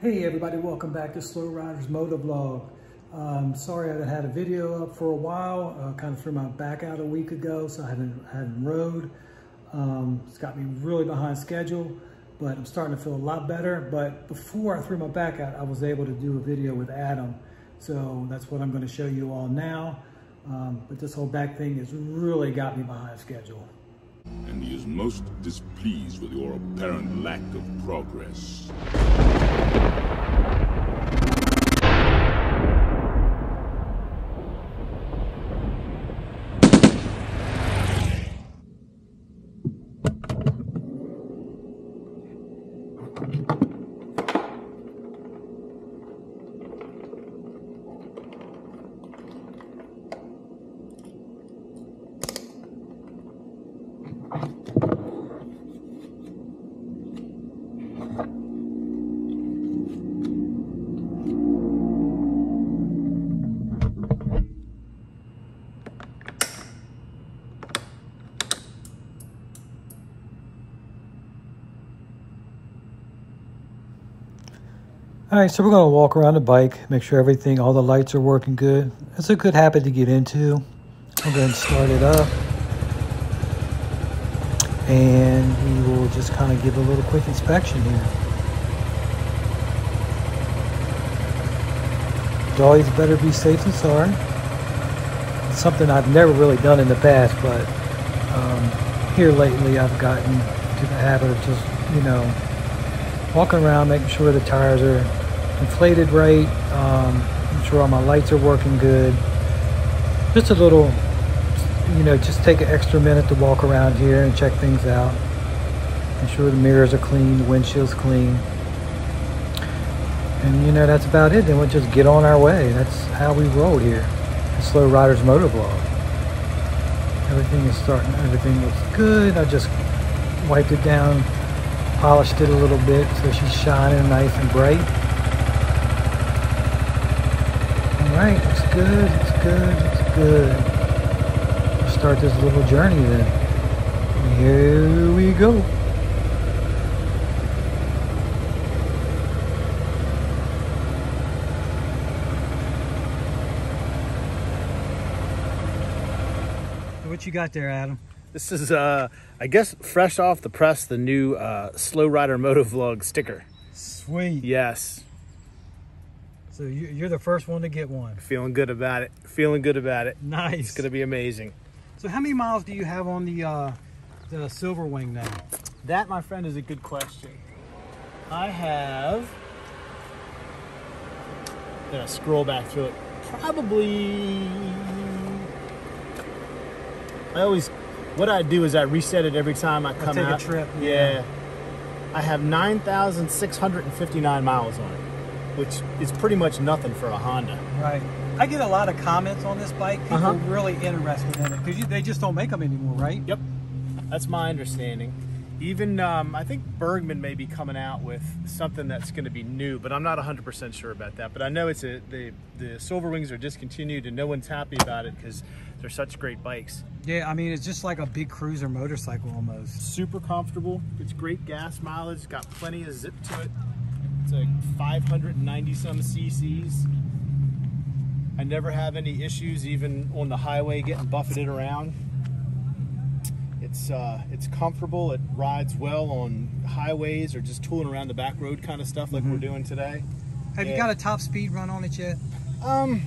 Hey everybody, welcome back to Slow Riders Motovlog. Um, sorry I haven't had a video up for a while, uh, kind of threw my back out a week ago, so I haven't, haven't rode. Um, it's got me really behind schedule, but I'm starting to feel a lot better. But before I threw my back out, I was able to do a video with Adam. So that's what I'm gonna show you all now. Um, but this whole back thing has really got me behind schedule. and he is most displeased with your apparent lack of progress. All right, so we're gonna walk around the bike, make sure everything, all the lights are working good. It's a good habit to get into. I'm going to start it up. And we will just kind of give a little quick inspection here. It's always better be safe than sorry. It's something I've never really done in the past, but um, here lately I've gotten to the habit of just, you know, walking around, making sure the tires are inflated right, um, making sure all my lights are working good. Just a little, you know, just take an extra minute to walk around here and check things out. Make sure the mirrors are clean, the windshield's clean. And you know, that's about it. Then we'll just get on our way. That's how we roll here. Slow Riders Motovlog. Everything is starting, everything looks good. I just wiped it down, polished it a little bit so she's shining nice and bright. All right, it's good, it's good, it's good. Let's start this little journey then. Here we go. What you got there, Adam? This is, uh, I guess, fresh off the press, the new uh, Slow Rider Motovlog sticker. Sweet. Yes, So you- you're the first one to get one. feeling good about it. Feeling good about it. Nice. It's gonna be amazing. So how many miles do you have on the uh, the Silver Wing now? That, my friend, is a good question. I have. Gonna scroll back through it. Probably. I always. What I do is I reset it every time I come take a out. trip, Yeah. yeah. I have 9,659 miles on it, which is pretty much nothing for a Honda. Right. I get a lot of comments on this bike. People Uh-huh. really interested in it because they just don't make them anymore, right? Yep, that's my understanding. Even um, I think Burgman may be coming out with something that's going to be new, but I'm not 100% sure about that. But I know it's a the the Silver Wings are discontinued, and no one's happy about it because they're such great bikes. Yeah, I mean it's just like a big cruiser motorcycle almost. Super comfortable. It's great gas mileage. Got plenty of zip to it. It's like 590 some cc's. I never have any issues, even on the highway, getting buffeted around. It's uh, it's comfortable. It rides well on highways or just tooling around the back road kind of stuff like we're doing today. Have you got a top speed run on it yet? Um,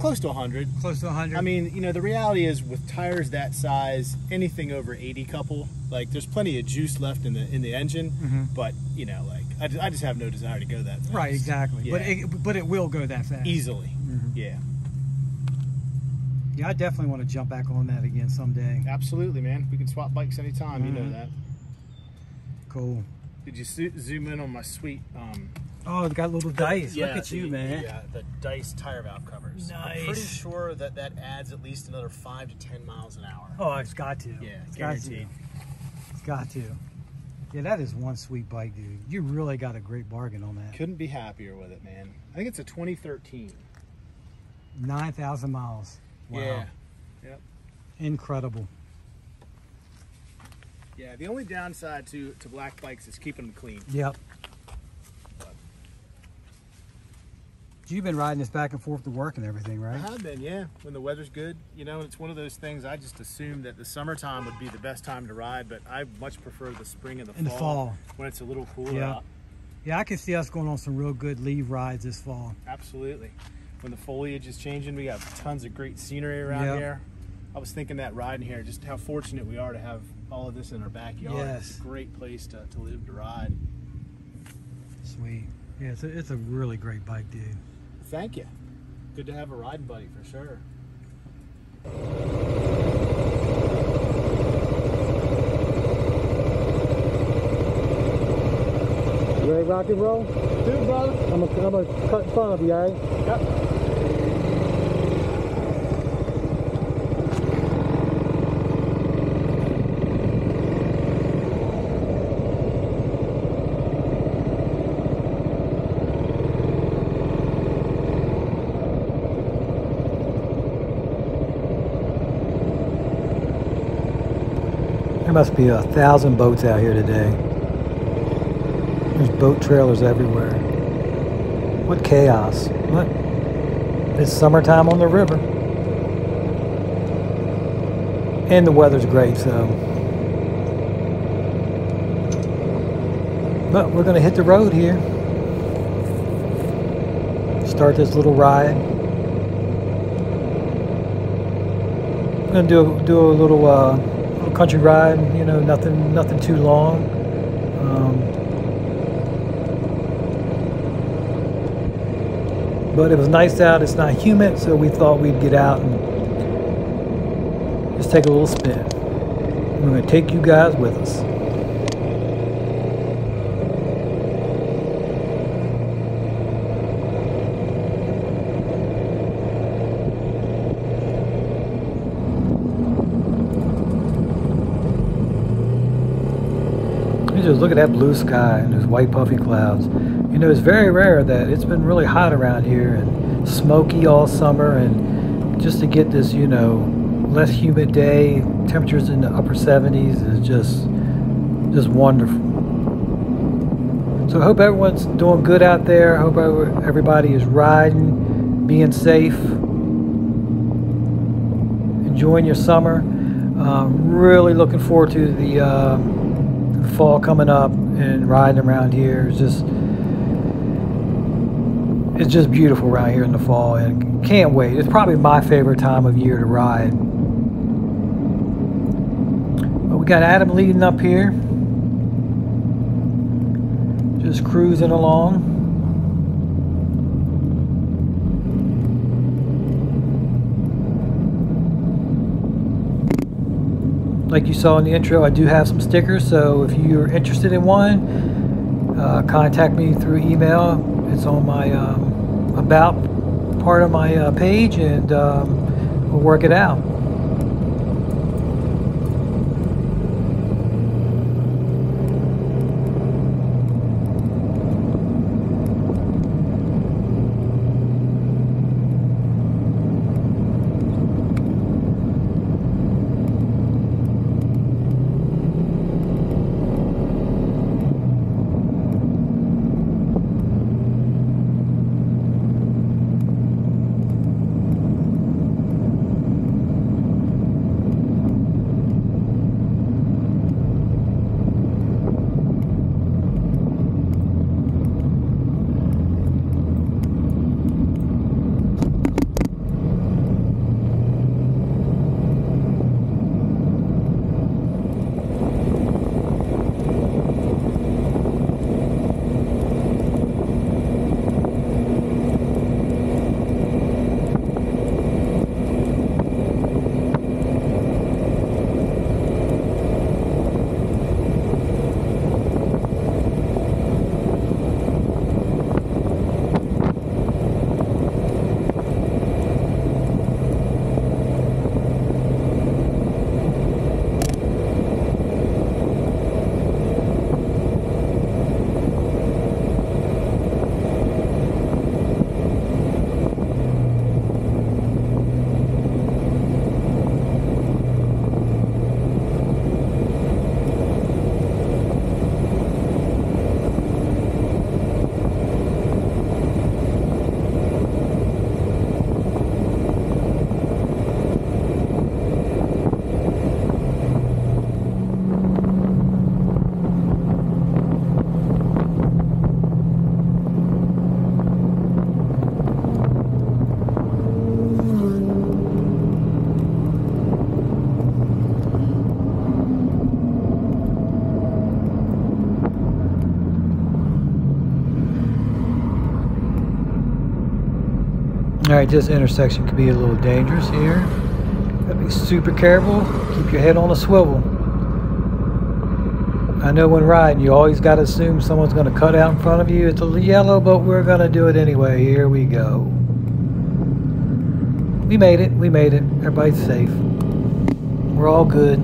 close to 100. Close to 100. I mean, you know, the reality is with tires that size, anything over 80 couple, like there's plenty of juice left in the in the engine, Mhm. but you know, like I just, I just have no desire to go that fast. right, exactly. But it, but it will go that fast. easily. Mhm. Yeah, Yeah, I definitely want to jump back on that again someday. absolutely, man. We can swap bikes anytime. You know Mhm. that. Cool. Did you zo- zoom in on my sweet? Um, Oh, it got little dice. yeah, Look at you, man. Yeah, the dice tire valve covers. I'm pretty sure that that adds at least another five to ten miles an hour. Oh, it's got to. Yeah, it's got to. It's got to. Yeah, that is one sweet bike, dude. You really got a great bargain on that. Couldn't be happier with it, man. I think it's a 2013. Nine thousand miles. Wow. Yeah. Yep. Incredible. Yeah. The only downside to to black bikes is keeping them clean. Yep. You've been riding this back and forth to work and everything, right? I have been, yeah. When the weather's good, you know, it's one of those things. I just assumed that the summertime would be the best time to ride, but I much prefer the spring and the In the fall, fall. when it's a little cooler Yeah. out. Yeah, I can see us going on some real good leave rides this fall. Absolutely. When the foliage is changing, we got tons of great scenery around Yep. here. I was thinking that riding here, just how fortunate we are to have all of this in our backyard. Yes. It's a great place to, to live to ride. Sweet. Yeah, it's a, it's a really great bike, dude. Thank you. Good to have a riding buddy for sure. You ready to rock and roll? Dude, brother. I'm gonna, I'm gonna cut in front of you, all right? Yep. Must be a thousand boats out here today. There's boat trailers everywhere. What chaos. What? It's summertime on the river. And the weather's great, so. But we're going to hit the road here. Start this little ride. I'm going to do, do a little uh, little country ride, you know, nothing nothing too long. Um, but it was nice out. It's not humid, so we thought we'd get out and just take a little spin. We're to take you guys with us. Look at that blue sky and those white puffy clouds. You know, it's very rare that it's been really hot around here and smoky all summer, and just to get this, you know, less humid day, temperatures in the upper 70s is just, just wonderful. So I hope everyone's doing good out there. I hope everybody is riding, being safe, enjoying your summer. Uh, really looking forward to the. Uh, fall coming up and riding around here is just it's just beautiful around here in the fall and can't wait. It's probably my favorite time of year to ride. But we got adam leading up here just cruising along like you saw in the intro, I do have some stickers. So if you're interested in one, uh, contact me through email. It's on my um, about part of my uh, page, and um, we'll work it out. Alright, this intersection could be a little dangerous here. Gotta be super careful. Keep your head on a swivel. I know when riding, you always gotta assume someone's gonna cut out in front of you. It's a yellow, but we're gonna do it anyway. Here we go. We made it. We made it. Everybody's safe. We're all good.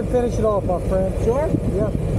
And finish it off, my friend. Sure? Yeah.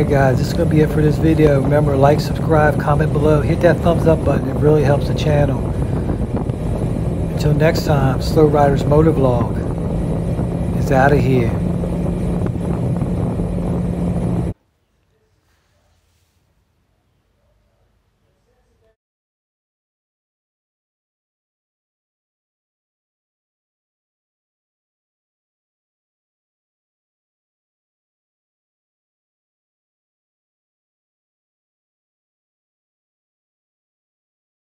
Alright guys, this is going to be it for this video. Remember, like, subscribe, comment below, hit that thumbs up button. It really helps the channel. Until next time, Slow Riders Motovlog is out of here.